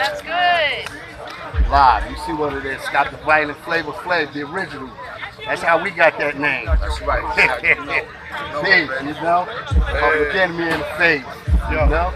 That's good. Live. You see what it is. Got the violent flavor flavor, the original. That's how we got that name. That's right. That's you know. You know, Face, you know? In the face. You know?